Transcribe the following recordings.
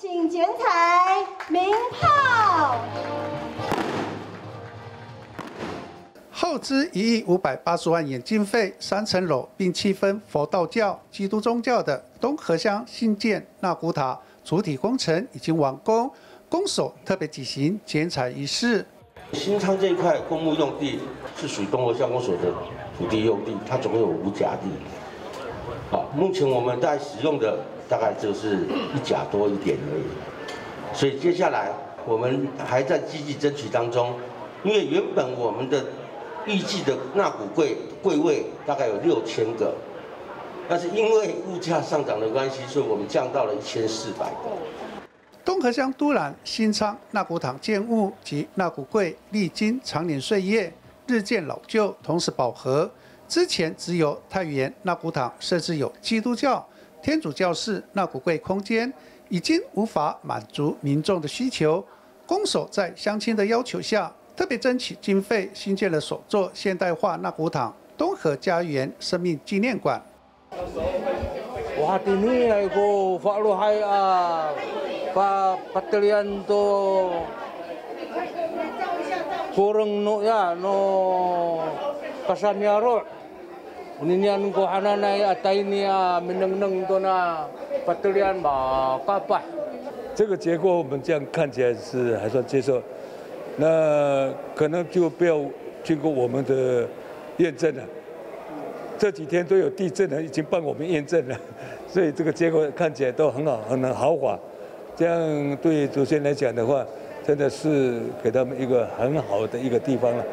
请剪彩鸣炮。耗资一亿五百八十万元经费，三层楼，并七分佛道教、基督宗教的东河乡新建纳古塔主体工程已经完工，公所特别举行剪彩仪式。新昌这一块公墓用地是属于东河乡公所的土地用地，它总共有五甲地。好，目前我们在使用的大概就是一甲多一点而已，所以接下来我们还在积极争取当中，因为原本我们的。预计的纳古柜柜位大概有六千个，但是因为物价上涨的关系，所以我们降到了一千四百个。东河乡都兰新昌纳古堂建物及纳古柜历经长年岁月，日渐老旧，同时饱和。之前只有太原纳古堂设置有基督教、天主教式纳古柜空间，已经无法满足民众的需求。公所在乡亲的要求下。特别争取经费，新建了首座现代化纳古堂东河家园生命纪念馆。Wah ini aku faklu hai ah pa patelian tu kurang no ya no kasanya ro. Ninian ko hanana ya taini ah meneng neng tu na patelian ba kapah. 这个结果我们这样看起来是还算接受。那可能就不要经过我们的验证了。这几天都有地震了，已经帮我们验证了，所以这个结果看起来都很好，很豪华。这样对祖先来讲的话，真的是给他们一个很好的一个地方了。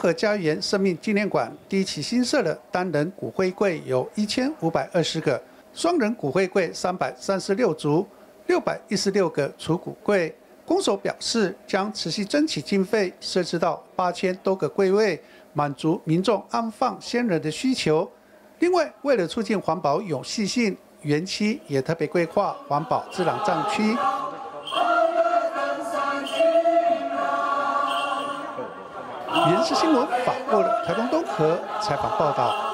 和家园生命纪念馆第一期新设的单人骨灰柜有一千五百二十个，双人骨灰柜三百三十六组，六百一十六个储骨柜。公所表示，将持续争取经费，设置到八千多个柜位，满足民众安放先人的需求。另外，为了促进环保有序性，园区也特别规划环保自然藏区。原视新闻访问了台东东河采访报道。